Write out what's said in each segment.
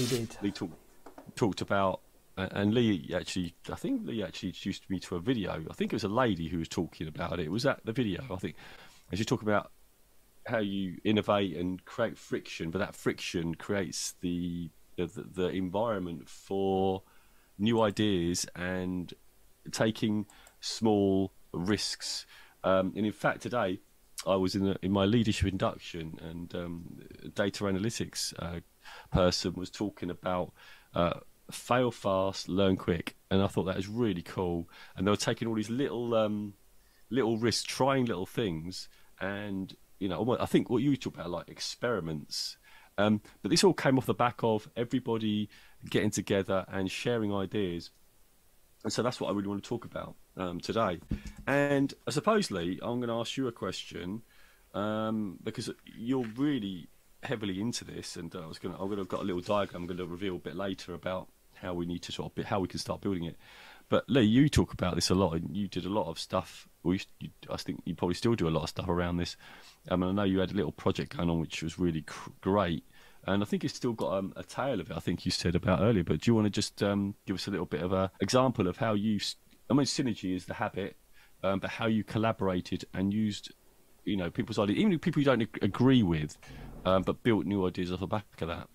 we did. Lee talk, talked about, and Lee actually, I think Lee actually introduced me to a video. I think it was a lady who was talking about it. Was that the video, I think. And she talked about how you innovate and create friction, but that friction creates the the, the environment for new ideas and taking small risks. Um, and in fact, today I was in, in my leadership induction, and um, data analytics uh, person was talking about uh, fail fast, learn quick, and I thought that was really cool. And they were taking all these little um, little risks, trying little things, and you know, I think what you talk about like experiments. Um, but this all came off the back of everybody getting together and sharing ideas. And so that's what I really want to talk about um, today. And I supposedly, I'm going to ask you a question um, because you're really heavily into this, and uh, I was going to, I'm going to got a little diagram I'm going to reveal a bit later about how we need to sort of how we can start building it. But Lee, you talk about this a lot, and you did a lot of stuff. We, you, I think you probably still do a lot of stuff around this. Um, I know you had a little project going on, which was really cr- great, and I think it's still got um, a tail of it. I think you said about earlier. But do you want to just um, give us a little bit of a example of how you? I mean, synergy is the habit, um, but how you collaborated and used, you know, people's ideas, even people you don't agree with, um, but built new ideas off the back of that,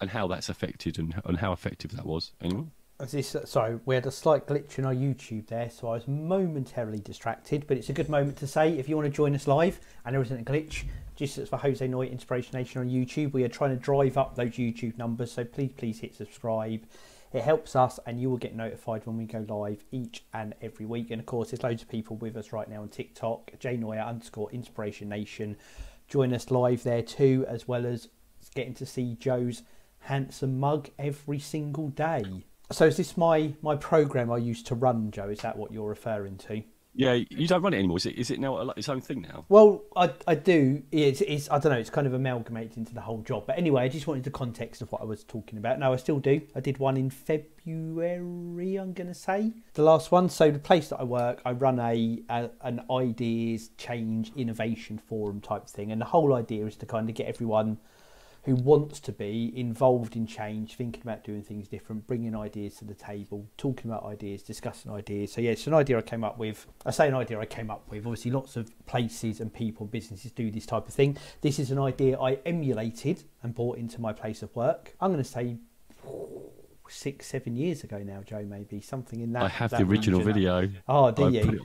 and how that's affected and, and how effective that was. Anyone? This, sorry, we had a slight glitch in our YouTube there, so I was momentarily distracted. But it's a good moment to say if you want to join us live and there isn't a glitch, just as for Jose Noya Inspiration Nation on YouTube, we are trying to drive up those YouTube numbers. So please, please hit subscribe. It helps us, and you will get notified when we go live each and every week. And of course, there's loads of people with us right now on TikTok, Jnoya underscore Inspiration Nation. Join us live there too, as well as getting to see Joe's handsome mug every single day. So is this my my program I used to run, Joe? Is that what you're referring to? Yeah, you don't run it anymore. Is it? Is it now its own thing now? Well, I, I do. It's, it's I don't know. It's kind of amalgamated into the whole job. But anyway, I just wanted the context of what I was talking about. No, I still do. I did one in February. I'm going to say the last one. So the place that I work, I run a, a an ideas change innovation forum type thing, and the whole idea is to kind of get everyone who wants to be involved in change, thinking about doing things different, bringing ideas to the table, talking about ideas, discussing ideas. So, yeah, it's an idea I came up with. I say an idea I came up with. Obviously, lots of places and people, businesses do this type of thing. This is an idea I emulated and brought into my place of work. I'm going to say six, seven years ago now, Joe, maybe something in that. I have that the original video. Oh, do I you? Put it,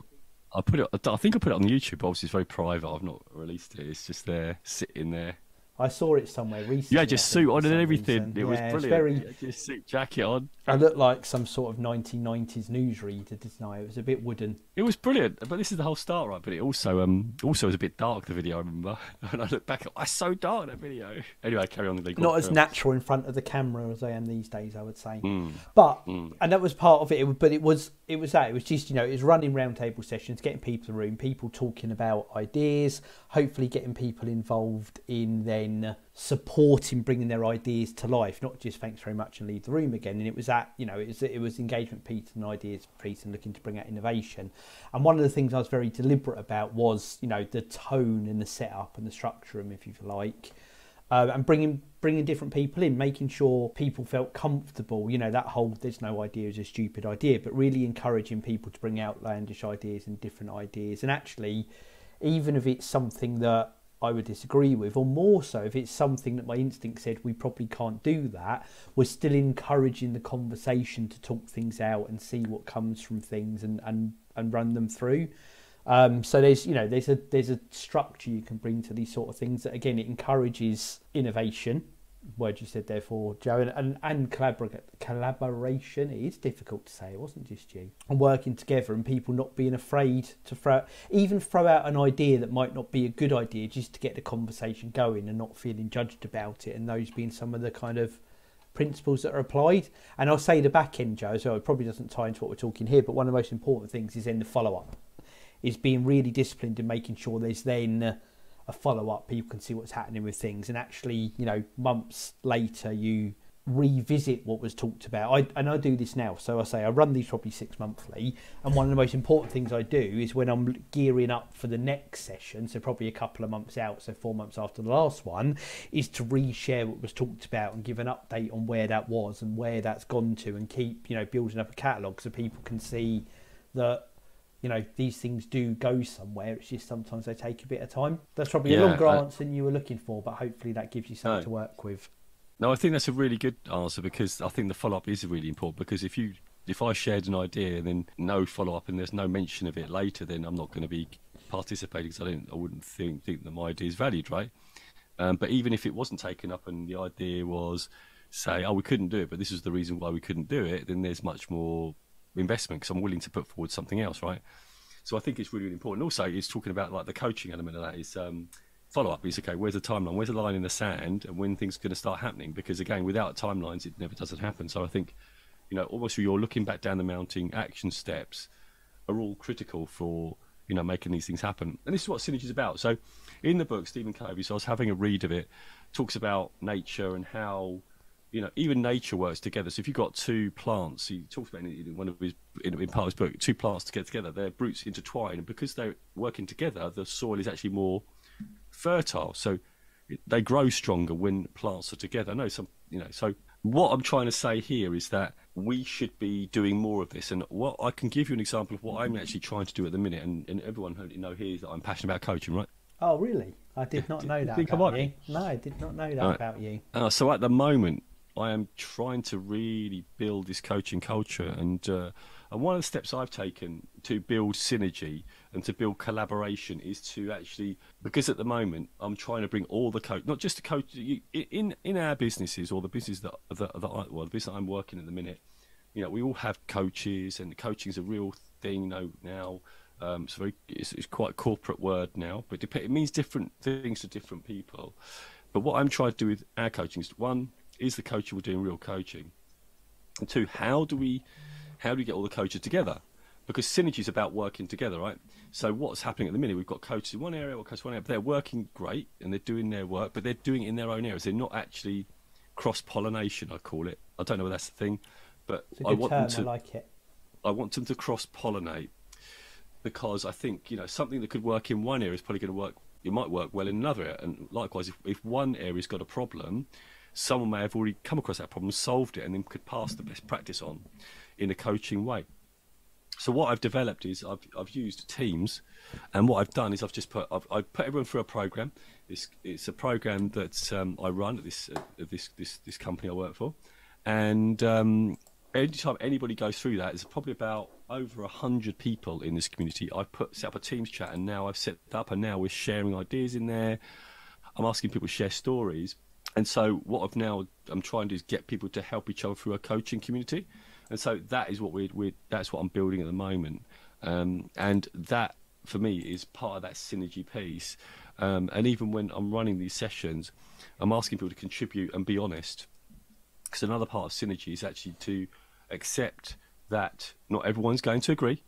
I put it. I think I put it on YouTube. Obviously, it's very private. I've not released it. It's just there, sitting there. I saw it somewhere recently. Had your suit on and everything. It was yeah, brilliant. Very, you had suit jacket on. I looked like some sort of 1990s newsreader, didn't I? It was a bit wooden. It was brilliant, but this is the whole start, right? But it also, um, also was a bit dark. The video, I remember, and I look back, it's so dark that video. Anyway, carry on. The Not as natural in front of the camera as I am these days, I would say. Mm. But Mm. and that was part of it. it. But it was it was that it was just you know it was running roundtable sessions, getting people in the room, people talking about ideas, hopefully getting people involved in then supporting bringing their ideas to life, not just thanks very much and leave the room again. And it was that you know it was it was engagement piece and ideas piece and looking to bring out innovation. And one of the things I was very deliberate about was you know the tone and the setup and the structure, and if you like. Uh, and bringing bringing different people in, making sure people felt comfortable. You know that whole "there's no idea" is a stupid idea, but really encouraging people to bring outlandish ideas and different ideas. And actually, even if it's something that I would disagree with, or more so, if it's something that my instinct said we probably can't do that, we're still encouraging the conversation to talk things out and see what comes from things and and and run them through. Um, so there's you know there's a there's a structure you can bring to these sort of things that again it encourages innovation. Word you said therefore, Joe, and and, and collabor- collaboration. It is difficult to say. It wasn't just you. And working together and people not being afraid to throw even throw out an idea that might not be a good idea just to get the conversation going and not feeling judged about it. And those being some of the kind of principles that are applied. And I'll say the back end, Joe, so it probably doesn't tie into what we're talking here, but one of the most important things is then the follow up is being really disciplined in making sure there's then a follow up. People can see what's happening with things, and actually, you know, months later, you revisit what was talked about. I, and I do this now. So I say I run these probably six monthly. And one of the most important things I do is when I'm gearing up for the next session, so probably a couple of months out, so four months after the last one, is to reshare what was talked about and give an update on where that was and where that's gone to and keep, you know, building up a catalogue so people can see that you know these things do go somewhere. It's just sometimes they take a bit of time. That's probably yeah, a longer uh, answer than you were looking for, but hopefully that gives you something no. to work with. No, I think that's a really good answer because I think the follow up is really important. Because if you if I shared an idea and then no follow up and there's no mention of it later, then I'm not going to be participating because I don't I wouldn't think think that my idea is valued, right? Um, but even if it wasn't taken up and the idea was say, oh, we couldn't do it, but this is the reason why we couldn't do it, then there's much more investment because I'm willing to put forward something else, right? So I think it's really, really important. Also, it's talking about like the coaching element of that is um, follow up is okay, where's the timeline? Where's the line in the sand and when things are going to start happening? Because again, without timelines, it never doesn't happen. So I think, you know, almost you're looking back down the mountain. action steps are all critical for, you know, making these things happen. And this is what Synergy is about. So in the book, Stephen Covey, so I was having a read of it, talks about nature and how, you know, even nature works together. So if you've got two plants, he talks about in one of his in, in part of his book, two plants to get together, their roots intertwine, and because they're working together, the soil is actually more fertile. So they grow stronger when plants are together. I know some, you know. So what I'm trying to say here is that we should be doing more of this. And what I can give you an example of what I'm actually trying to do at the minute. And, and everyone you know here is that I'm passionate about coaching, right? Oh, really? I did not know that about you. No, I did not know that right. about you. Uh, so at the moment, I am trying to really build this coaching culture, and uh, and one of the steps I've taken to build synergy and to build collaboration is to actually because at the moment I'm trying to bring all the coach, not just the coach in in our businesses or the business that that, that I, well the business I'm working at the minute. You know, we all have coaches, and coaching is a real thing. You know, now um, it's very it's, it's, quite a corporate word now, but it means different things to different people. But what I'm trying to do with our coaching is one is the coaching we're doing real coaching, and two, how do we how do we get all the coaches together? because synergy is about working together, right? So what's happening at the minute? We've got coaches in one area, coaches in one area, but they're working great and they're doing their work, but they're doing it in their own areas. They're not actually cross pollination. I call it. I don't know if that's the thing, but I want term, them to. I like it. I want them to cross pollinate because I think you know something that could work in one area is probably going to work. It might work well in another area, and likewise, if, if one area's got a problem, someone may have already come across that problem, solved it, and then could pass the best practice on in a coaching way. So what I've developed is I've I've used Teams, and what I've done is I've just put I've, I've put everyone through a program. It's it's a program that um, I run at this this this this company I work for, and um, anytime anybody goes through that, there's probably about over a hundred people in this community. I've put set up a Teams chat, and now I've set up, and now we're sharing ideas in there. I'm asking people to share stories, and so what I've now I'm trying to do is get people to help each other through a coaching community and so that is what we're, we're that's what I'm building at the moment, um, and that for me is part of that synergy piece. Um, and even when I'm running these sessions, I'm asking people to contribute and be honest. Because another part of synergy is actually to accept that not everyone's going to agree,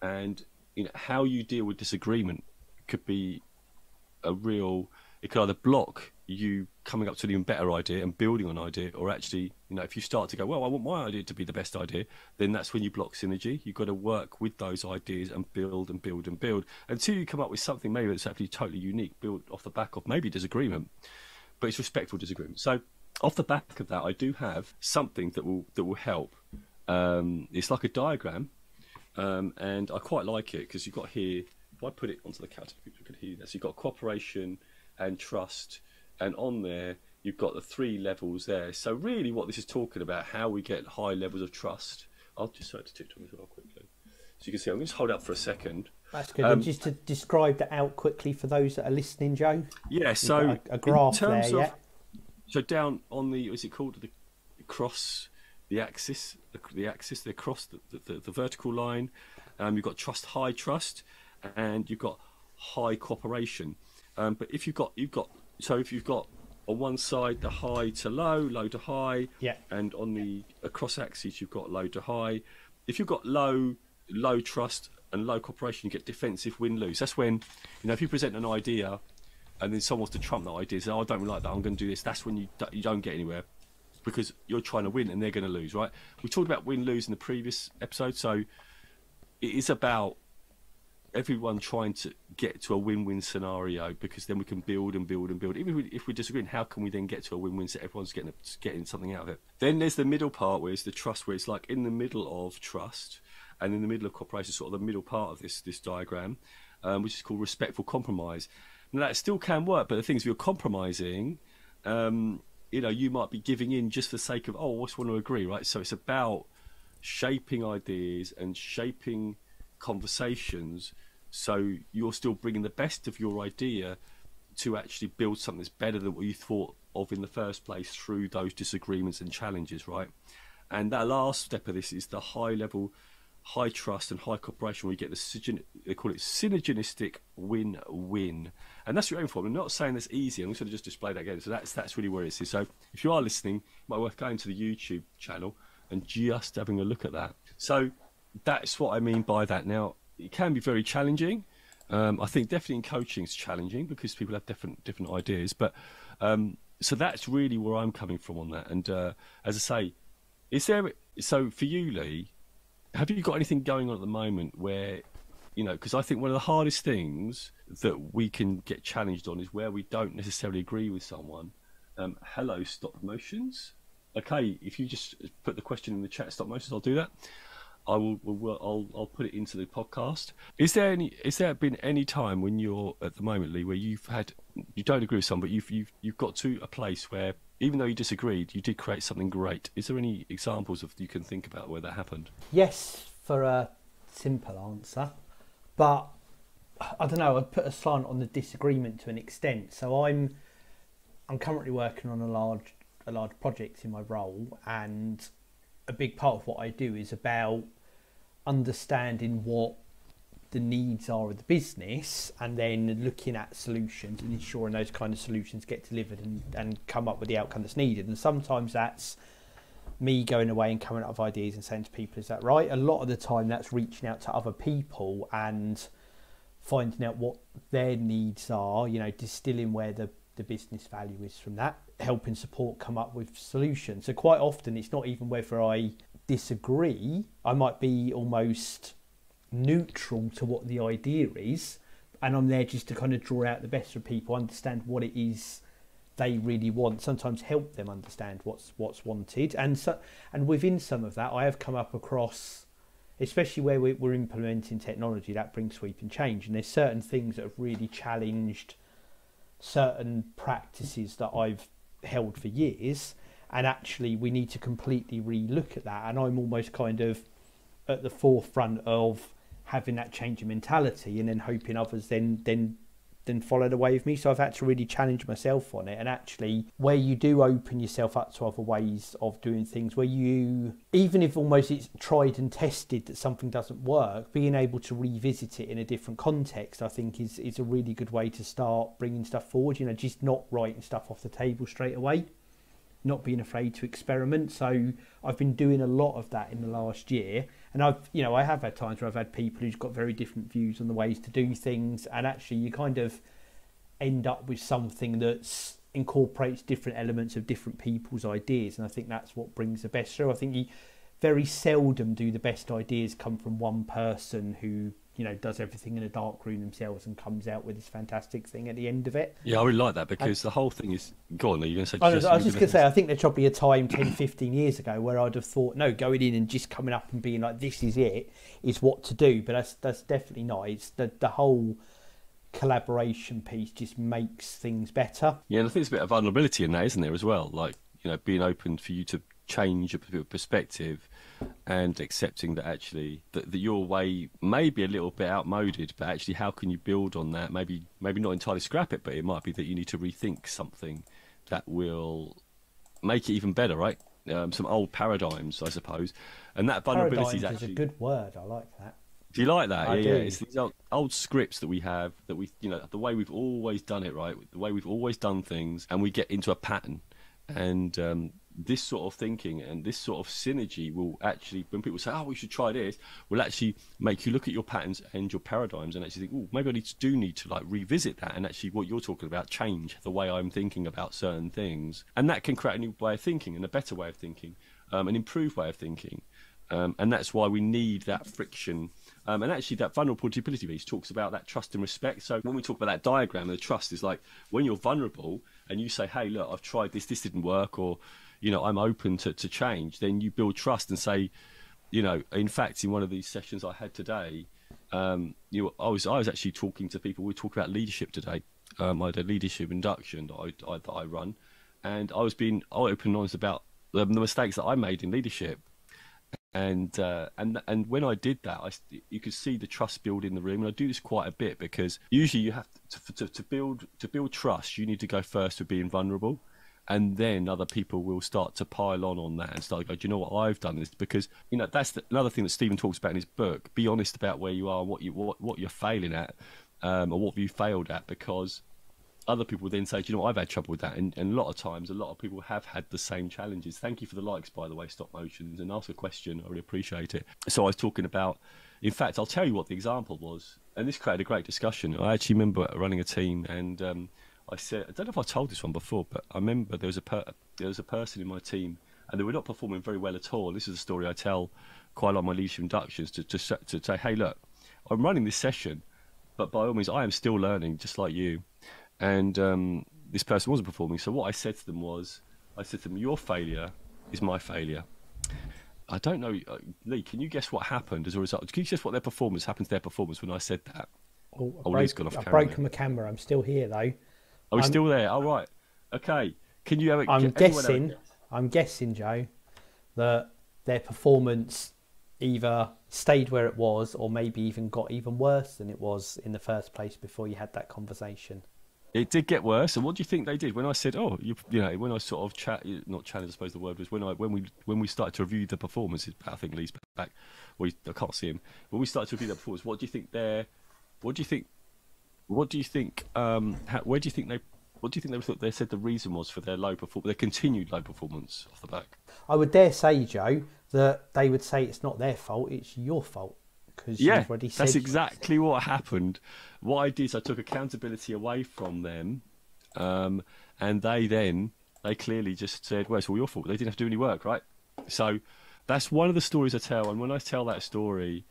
and you know how you deal with disagreement could be a real. It could either block you coming up to an even better idea and building on idea, or actually, you know, if you start to go, well, I want my idea to be the best idea, then that's when you block synergy. You've got to work with those ideas and build and build and build until you come up with something maybe that's actually totally unique, built off the back of maybe disagreement, but it's respectful disagreement. So, off the back of that, I do have something that will that will help. Um, it's like a diagram, um, and I quite like it because you've got here. If I put it onto the counter, people can hear this. You've got cooperation and trust and on there you've got the three levels there. So really, what this is talking about, how we get high levels of trust. I'll just search TikTok as well quickly, so you can see. I'm going to hold up for a second. That's good. Um, just to describe that out quickly for those that are listening, Joe. Yeah. So a, a, graph there. Of, yeah. So down on the, is it called the cross? The axis, the, the axis, the across the, the, the vertical line. Um, you've got trust, high trust, and you've got high cooperation. Um, but if you've got you've got so if you've got on one side the high to low, low to high, yeah. and on the across axis you've got low to high. If you've got low, low trust and low cooperation, you get defensive win lose. That's when you know if you present an idea and then someone wants to trump that idea, say, oh, I don't really like that, I'm going to do this. That's when you you don't get anywhere. because you're trying to win and they're going to lose, right? We talked about win lose in the previous episode, so it is about everyone trying to get to a win-win scenario because then we can build and build and build. Even if, we, if we're disagreeing, how can we then get to a win-win so everyone's getting getting something out of it? Then there's the middle part where it's the trust, where it's like in the middle of trust and in the middle of cooperation, sort of the middle part of this this diagram, um, which is called respectful compromise. Now that still can work, but the things you're compromising. Um, you know, you might be giving in just for the sake of, oh, I just want to agree, right? So it's about shaping ideas and shaping conversations so you're still bringing the best of your idea to actually build something that's better than what you thought of in the first place through those disagreements and challenges, right? And that last step of this is the high level, high trust and high cooperation you get the they call it synergistic win-win, and that's your you're for. I'm not saying that's easy. I'm going to just display that again. So that's that's really where it is. So if you are listening, it might be worth going to the YouTube channel and just having a look at that. So that's what I mean by that. Now it can be very challenging. Um, I think definitely in coaching it's challenging because people have different different ideas. But um, so that's really where I'm coming from on that. And uh, as I say, is there so for you, Lee? Have you got anything going on at the moment where you know? Because I think one of the hardest things that we can get challenged on is where we don't necessarily agree with someone. Um, hello, stop motions. Okay, if you just put the question in the chat, stop motions, I'll do that. I will, I'll, I'll put it into the podcast. Is there any? Is there been any time when you're at the moment, Lee, where you've had you don't agree with someone, but you've you've you've got to a place where even though you disagreed, you did create something great. Is there any examples of you can think about where that happened? Yes, for a simple answer, but I don't know. I'd put a slant on the disagreement to an extent. So I'm I'm currently working on a large a large project in my role, and a big part of what I do is about understanding what the needs are of the business and then looking at solutions and ensuring those kind of solutions get delivered and, and come up with the outcome that's needed. And sometimes that's me going away and coming up with ideas and saying to people, is that right? A lot of the time that's reaching out to other people and finding out what their needs are, you know, distilling where the, the business value is from that, helping support come up with solutions. So quite often it's not even whether I disagree, I might be almost neutral to what the idea is, and I'm there just to kind of draw out the best for people, understand what it is they really want. Sometimes help them understand what's what's wanted, and so and within some of that, I have come up across, especially where we're implementing technology that brings sweeping change, and there's certain things that have really challenged certain practices that I've held for years and actually we need to completely re-look at that. And i'm almost kind of at the forefront of having that change of mentality and then hoping others then then then follow the way with me. So i've had to really challenge myself on it. And actually where you do open yourself up to other ways of doing things where you even if almost it's tried and tested that something doesn't work being able to revisit it in a different context i think is is a really good way to start bringing stuff forward you know just not writing stuff off the table straight away not being afraid to experiment. So I've been doing a lot of that in the last year, and I've you know I have had times where I've had people who've got very different views on the ways to do things, and actually you kind of end up with something that's incorporates different elements of different people's ideas, and I think that's what brings the best through. I think you very seldom do the best ideas come from one person who you know does everything in a dark room themselves and comes out with this fantastic thing at the end of it. Yeah, I really like that because the whole thing is. Go on, are you going to say? I was, I was just going to say, I think there's probably a time 10, 15 years ago where I'd have thought, no, going in and just coming up and being like, this is it, is what to do. But that's that's definitely not. It's the the whole collaboration piece just makes things better. Yeah, and I think there's a bit of vulnerability in that, isn't there, as well? Like you know, being open for you to change a perspective and accepting that actually that, that your way may be a little bit outmoded but actually how can you build on that maybe maybe not entirely scrap it but it might be that you need to rethink something that will make it even better right um, some old paradigms i suppose and that vulnerability is actually is a good word i like that do you like that? I yeah, do. yeah. It's these old, old scripts that we have that we, you know, the way we've always done it, right? The way we've always done things, and we get into a pattern, and um, this sort of thinking and this sort of synergy will actually, when people say, "Oh, we should try this," will actually make you look at your patterns and your paradigms and actually think, "Oh, maybe I need to do need to like revisit that and actually what you're talking about change the way I'm thinking about certain things." And that can create a new way of thinking and a better way of thinking, um, an improved way of thinking. Um, and that's why we need that friction. Um, and actually, that vulnerability piece talks about that trust and respect. So when we talk about that diagram, the trust is like when you're vulnerable and you say, "Hey, look, I've tried this, this didn't work," or you know, I'm open to, to change. Then you build trust and say, you know, in fact, in one of these sessions I had today, um, you know, I was I was actually talking to people. We talked about leadership today. Um, I had a leadership induction that I, I, that I run, and I was being open and honest about the, the mistakes that I made in leadership and uh, and and when I did that, I, you could see the trust build in the room. And I do this quite a bit because usually you have to, to, to build to build trust. You need to go first with being vulnerable, and then other people will start to pile on on that and start to go. Do you know what I've done this because you know that's the, another thing that Stephen talks about in his book. Be honest about where you are, what you what what you're failing at, um, or what you failed at, because other people then say, Do you know, what I've had trouble with that. And, and, a lot of times, a lot of people have had the same challenges. Thank you for the likes, by the way, Stop Motions, and ask a question. I really appreciate it. So I was talking about, in fact, I'll tell you what the example was. And this created a great discussion. I actually remember running a team, and um, I said, I don't know if I told this one before, but I remember there was a per- there was a person in my team, and they were not performing very well at all. This is a story I tell quite a lot of my leadership inductions to, to, to say, hey, look, I'm running this session, but by all means, I am still learning, just like you and um, this person wasn't performing. So what I said to them was, I said to them, "Your failure is my failure." I don't know, uh, Lee. Can you guess what happened as a result? Can you guess what their performance happened to their performance when I said that? Oh, I oh, broke, Lee's gone off I've broken my camera. I'm still here though. Are we I'm, still there? All oh, right. Okay. Can you have? A, I'm guessing. I'm guessing, Joe, that their performance either stayed where it was or maybe even got even worse than it was in the first place before you had that conversation. It did get worse. And what do you think they did when I said, "Oh, you, you know," when I sort of chat, not challenge, I suppose the word was when I when we when we started to review the performances. I think Lee's back. We I can't see him. When we started to review the performance, what do you think their? What do you think? What do you think? Um, how, where do you think they? What do you think they thought they said the reason was for their low performance, their continued low performance off the back? I would dare say, Joe, that they would say it's not their fault; it's your fault because yeah, that's exactly what happened. What I did is I took accountability away from them, um, and they then they clearly just said, "Well, it's all your fault." They didn't have to do any work, right? So that's one of the stories I tell, and when I tell that story,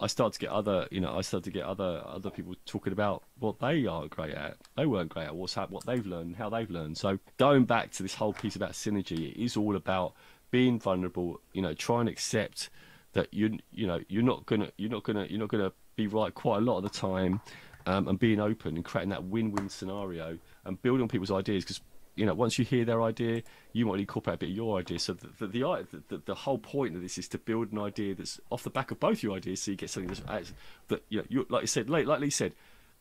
I start to get other, you know, I start to get other other people talking about what they are great at. They weren't great at what's happened, what they've learned, how they've learned. So going back to this whole piece about synergy, it is all about being vulnerable. You know, try and accept that you you know you're not gonna you're not gonna you're not gonna be right quite a lot of the time, um, and being open and creating that win-win scenario and building on people's ideas because you know once you hear their idea, you might incorporate a bit of your idea. So the the, the the, the, whole point of this is to build an idea that's off the back of both your ideas, so you get something that's that you know you like you said like, like Lee said,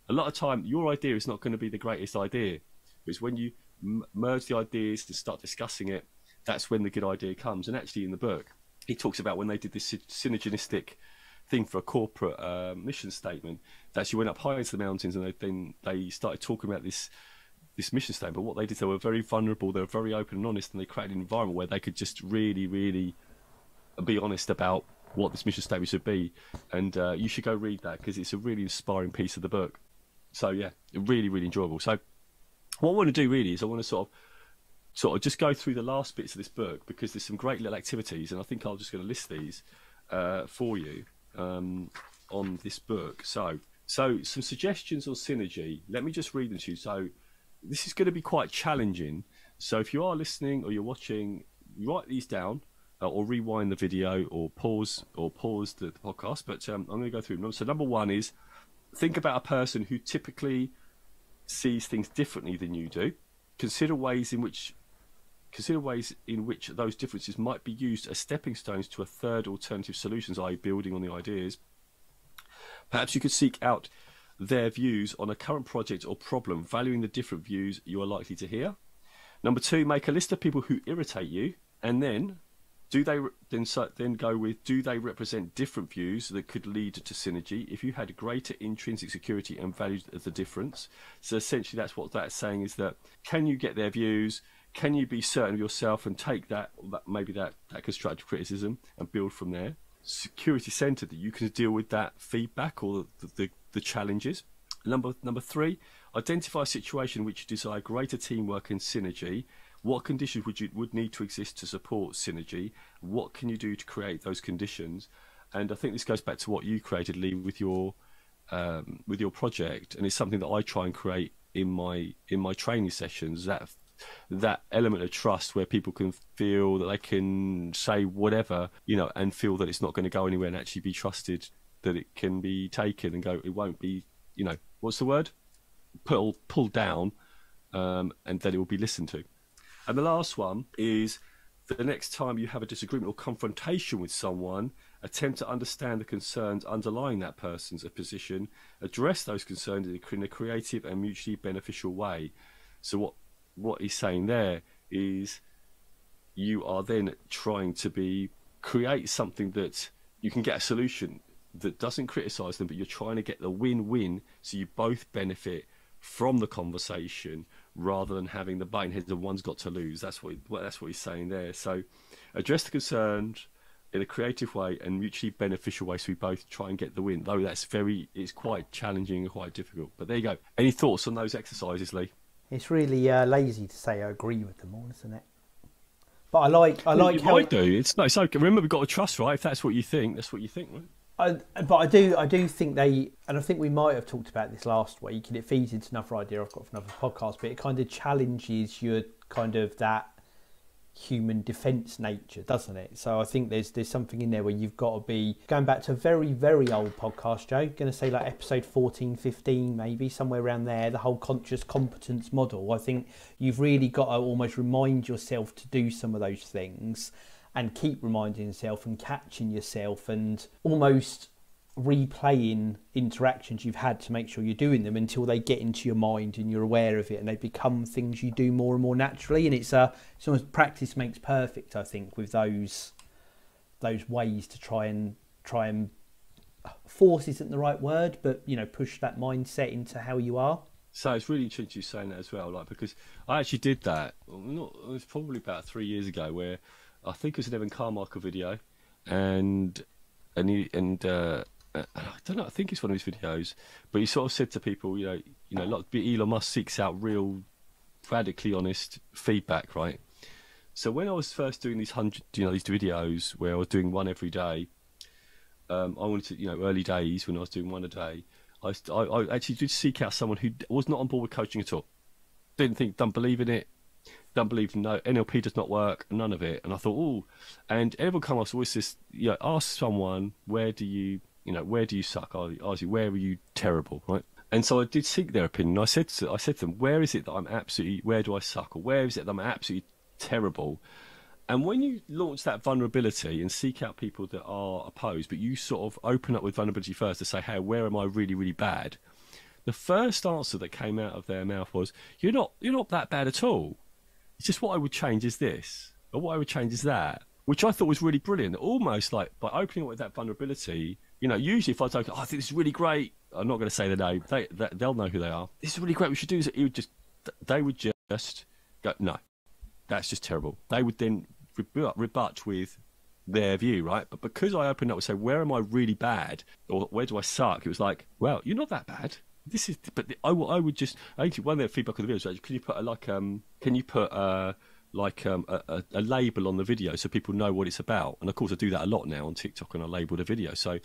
a lot of time your idea is not going to be the greatest idea, because when you m- merge the ideas and start discussing it, that's when the good idea comes. And actually in the book he talks about when they did this synergistic thing for a corporate uh, mission statement. They actually went up high into the mountains and they, then they started talking about this this mission statement. But what they did, they were very vulnerable. They were very open and honest, and they created an environment where they could just really, really be honest about what this mission statement should be. And uh, you should go read that because it's a really inspiring piece of the book. So yeah, really, really enjoyable. So what I want to do really is I want to sort of sort of just go through the last bits of this book because there's some great little activities, and I think I'm just going to list these uh, for you um, on this book. So, so some suggestions on synergy. Let me just read them to you. So, this is going to be quite challenging. So, if you are listening or you're watching, write these down. Uh, or rewind the video, or pause, or pause the, the podcast. But um, I'm going to go through them. So number one is think about a person who typically sees things differently than you do. Consider ways in which Consider ways in which those differences might be used as stepping stones to a third alternative solutions, i.e., building on the ideas. Perhaps you could seek out their views on a current project or problem, valuing the different views you are likely to hear. Number two, make a list of people who irritate you, and then do they then then go with do they represent different views that could lead to synergy? If you had greater intrinsic security and valued the difference, so essentially that's what that's saying is that can you get their views? can you be certain of yourself and take that, that maybe that, that constructive criticism and build from there? Security centered that you can deal with that feedback or the, the, the challenges. Number number three, identify a situation which you desire greater teamwork and synergy. What conditions would you would need to exist to support synergy? What can you do to create those conditions? And I think this goes back to what you created, Lee, with your um, with your project, and it's something that I try and create in my in my training sessions. That that element of trust where people can feel that they can say whatever, you know, and feel that it's not going to go anywhere and actually be trusted that it can be taken and go. It won't be, you know, what's the word? Pull pulled down, um, and then it will be listened to. And the last one is the next time you have a disagreement or confrontation with someone, attempt to understand the concerns underlying that person's position, address those concerns in a creative and mutually beneficial way. So what what he's saying there is you are then trying to be create something that you can get a solution that doesn't criticize them, but you're trying to get the win-win so you both benefit from the conversation rather than having the butting heads of one's got to lose. That's what that's what he's saying there. So address the concerns in a creative way and mutually beneficial way so we both try and get the win. Though that's very it's quite challenging and quite difficult. But there you go. Any thoughts on those exercises, Lee? It's really uh, lazy to say I agree with them all, isn't it? But I like I like how I do. It's no, it's okay. Remember, we've got to trust, right? If that's what you think, that's what you think, right? I, but I do, I do think they, and I think we might have talked about this last week, and it feeds into another idea I've got for another podcast. But it kind of challenges your kind of that human defence nature, doesn't it? So I think there's there's something in there where you've got to be going back to a very very old podcast, Joe. Going to say like episode 14, 15, maybe somewhere around there. The whole conscious competence model. I think you've really got to almost remind yourself to do some of those things, and keep reminding yourself and catching yourself and almost replaying interactions you've had to make sure you're doing them until they get into your mind and you're aware of it and they become things you do more and more naturally. And it's a it's almost practice makes perfect I think with those those ways to try and try and uh, force isn't the right word but you know push that mindset into how you are. So it's really interesting you saying that as well like because I actually did that not it was probably about three years ago where I think it was an Evan Carmichael video and and he, and uh, uh, I don't know. I think it's one of his videos, but he sort of said to people, you know, you know, like Elon Musk seeks out real, radically honest feedback, right? So when I was first doing these hundred, you know, these videos where I was doing one every day, um, I wanted to, you know, early days when I was doing one a day, I, I, I actually did seek out someone who was not on board with coaching at all. Didn't think, don't believe in it, don't believe no NLP does not work, none of it. And I thought, oh, and everyone come up with this, you know, ask someone where do you you know, where do you suck? Ozzy, where are you terrible, right? And so I did seek their opinion. I said to, I said to them, where is it that I'm absolutely, where do I suck? Or where is it that I'm absolutely terrible? And when you launch that vulnerability and seek out people that are opposed, but you sort of open up with vulnerability first to say, hey, where am I really, really bad? The first answer that came out of their mouth was, you're not, you're not that bad at all. It's just what I would change is this, or what I would change is that, which I thought was really brilliant. Almost like by opening up with that vulnerability, you know, usually if I talk, oh, I think this is really great. I'm not going to say the name. They, they will know who they are. This is really great. We should do this. It would just they would just go, no, that's just terrible. They would then rebut, rebut with their view, right? But because I opened up and said, where am I really bad, or where do I suck? It was like, well, you're not that bad. This is, but I, I would just. Think one of the feedback on the video was, can you put a, like um, can you put uh like um, a, a, label on the video so people know what it's about. And of course, I do that a lot now on TikTok, and I label the video. So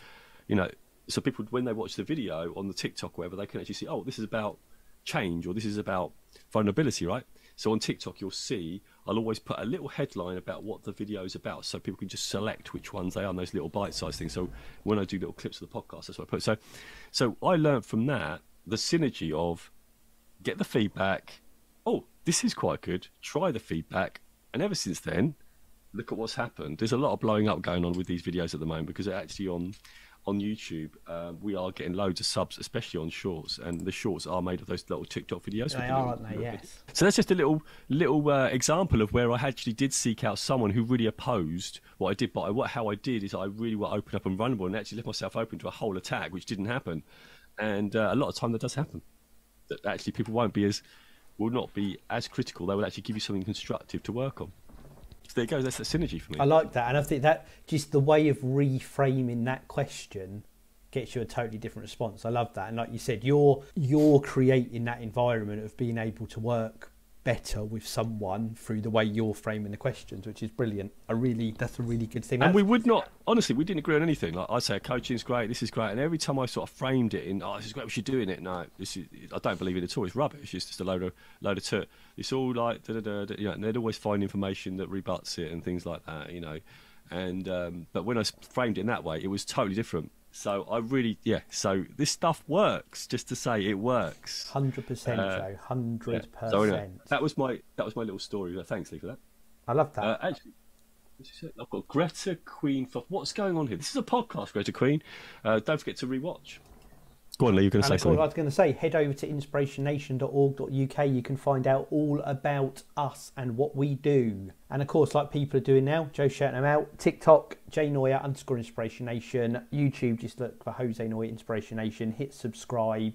you know, so people when they watch the video on the TikTok or whatever, they can actually see, oh, this is about change or this is about vulnerability, right? So on TikTok, you'll see I'll always put a little headline about what the video is about, so people can just select which ones they are. Those little bite-sized things. So when I do little clips of the podcast, that's what I put. So, so I learned from that the synergy of get the feedback. Oh, this is quite good. Try the feedback, and ever since then, look at what's happened. There's a lot of blowing up going on with these videos at the moment because they're actually on on YouTube, um, we are getting loads of subs, especially on shorts, and the shorts are made of those little TikTok videos. They are, aren't they? Yes. So that's just a little little uh, example of where I actually did seek out someone who really opposed what I did. But I, what how I did is I really were open up and vulnerable, and actually left myself open to a whole attack, which didn't happen. And uh, a lot of time that does happen. That actually people won't be as will not be as critical. They will actually give you something constructive to work on. So there you go. That's the synergy for me. I like that, and I think that just the way of reframing that question gets you a totally different response. I love that, and like you said, you're you're creating that environment of being able to work better with someone through the way you're framing the questions, which is brilliant. I really, that's a really good thing. And That's- we would not, honestly, we didn't agree on anything. Like I say, coaching's great, this is great, and every time I sort of framed it in, oh, this is great, we should doing it. No, this is, I don't believe it at all. It's rubbish. It's just a load of load of tut. It's all like, da, da, da, da, you know, and they'd always find information that rebuts it and things like that, you know. And um, but I framed it in that way, it was totally different. So I really, yeah. So this stuff works. Just to say, it works. Hundred percent, Uh, Joe. Hundred percent. that was my that was my little story. Thanks, Lee, for that. I love that. Uh, actually, what's he said? I've got Greta Queen. For, what's going on here? This is a podcast, Greta Queen. Uh, don't forget to rewatch. Go on, Lee. You're going to say of course, I was going to say, head over to inspirationnation.org.uk. You can find out all about us and what we do. And of course, like people are doing now, Joe shouting them out. TikTok, Jay Noya underscore Inspiration Nation. YouTube, just look for Jose Noya Inspiration Nation. Hit subscribe,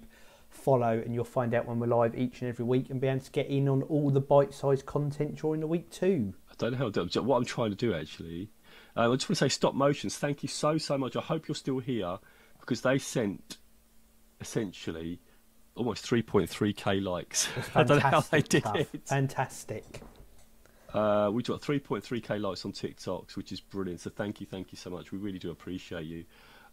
follow, and you'll find out when we're live each and every week and be able to get in on all the bite-sized content during the week too. I don't know how to do What I'm trying to do, actually. Uh, I just want to say stop motions. Thank you so, so much. I hope you're still here because they sent essentially almost 3.3k likes. I don't know how they did it. Fantastic. Uh, we got 3.3k likes on TikToks, which is brilliant. So thank you, thank you so much. We really do appreciate you.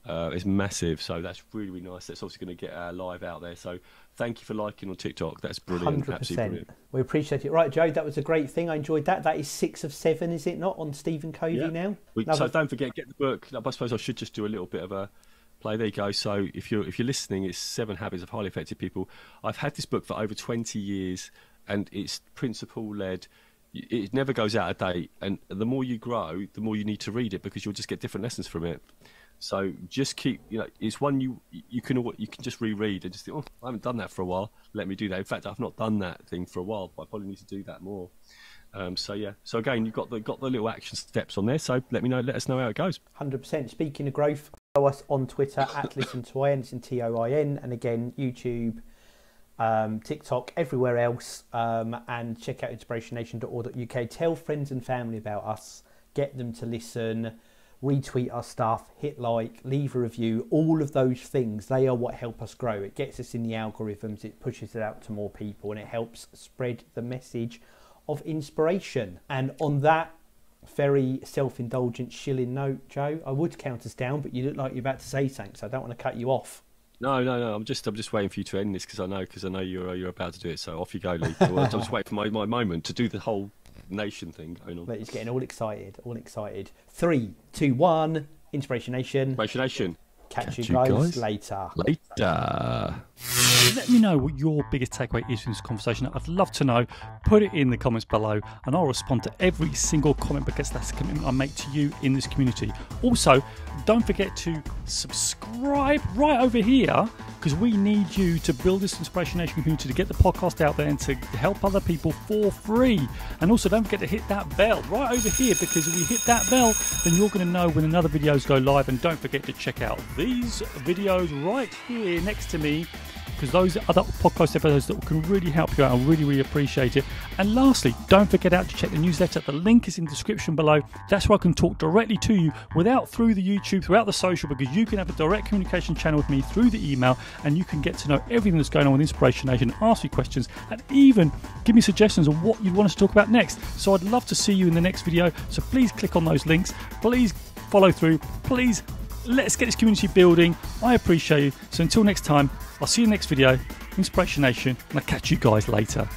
Uh, it's massive, so that's really, really nice. That's obviously going to get our live out there. So thank you for liking on TikTok. That's brilliant, Hundred absolutely percent. brilliant. We appreciate it. Right, Joe, that was a great thing. I enjoyed that. That is six of seven, is it not, on Stephen Covey Yeah. now? We, Another- so don't forget, get the book. I suppose I should just do a little bit of a play. There you go. So if you're if you're listening, it's Seven Habits of Highly Effective People. I've had this book for over 20 years, and it's principle led. It never goes out of date, and the more you grow, the more you need to read it because you'll just get different lessons from it. So just keep, you know, it's one you you can you can just reread and just think, oh, I haven't done that for a while. Let me do that. In fact, I've not done that thing for a while, but I probably need to do that more. Um, so yeah. So again, you've got the got the little action steps on there. So let me know. Let us know how it goes. Hundred percent. Speaking of growth, follow us on Twitter at Listen to Ian. It's in T O I N, and again YouTube, um, TikTok, everywhere else, um, and check out inspirationnation.org.uk. Tell friends and family about us. Get them to listen. Retweet our stuff. Hit like. Leave a review. All of those things. They are what help us grow. It gets us in the algorithms. It pushes it out to more people, and it helps spread the message of inspiration. And on that very self-indulgent shilling note, Joe. I would count us down, but you look like you're about to say something, so I don't want to cut you off. No, no, no. I'm just I'm just waiting for you to end this because I know because I know you're you're about to do it. So off you go, Lee. I'm just waiting for my, my moment to do the whole nation thing going on. But he's getting all excited, all excited. Three, two, one. Inspiration Nation. Nation Nation. Catch, Catch you, you guys guys later. Later. Let me know what your biggest takeaway is from this conversation. I'd love to know. Put it in the comments below, and I'll respond to every single comment because that's the commitment I make to you in this community. Also, don't forget to subscribe right over here because we need you to build this Inspiration Nation community to get the podcast out there and to help other people for free. And also, don't forget to hit that bell right over here because if you hit that bell, then you're going to know when another videos go live. And don't forget to check out these videos right here next to me because those other podcast episodes that can really help you out. I really, really appreciate it. And lastly, don't forget out to check the newsletter. The link is in the description below. That's where I can talk directly to you without through the YouTube, throughout the social, because you can have a direct communication channel with me through the email and you can get to know everything that's going on with Inspiration Nation, ask me questions, and even give me suggestions on what you'd want us to talk about next. So I'd love to see you in the next video. So please click on those links. Please follow through. Please let's get this community building. I appreciate you. So until next time, I'll see you in the next video, Inspiration Nation, and I'll catch you guys later.